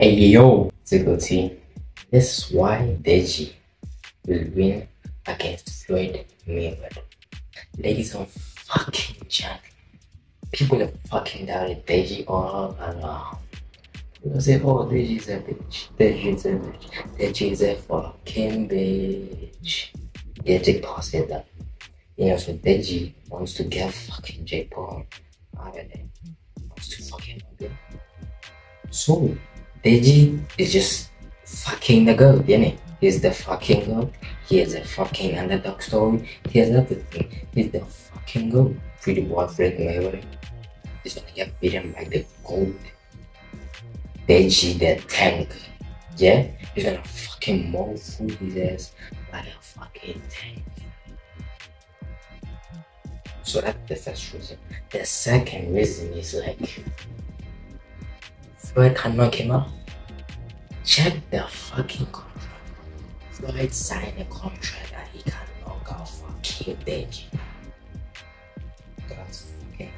Hey yo, Zico T. This is why Deji will win against Floyd Mayweather. Ladies and fucking gentlemen, people have fucking doubted Deji all along. People say, oh, Deji is a bitch. Deji is a bitch. Deji is a fucking bitch. Yeah, Jake Paul said that. You know, so Deji wants to get fucking Jake Paul out of there. Wants to fucking get. So, Deji is just fucking the goat, innit? He's the fucking goat. He has a fucking underdog story. He has everything. He's the fucking goat. Pretty boyfriend, Mayweather. He's gonna get beaten by the goat. Deji the tank. Yeah? He's gonna fucking mold through his ass like a fucking tank. So that's the first reason. The second reason is like Floyd can knock him out. Check the fucking contract. Floyd signed a contract that he can knock out fucking Deji. That's fucking.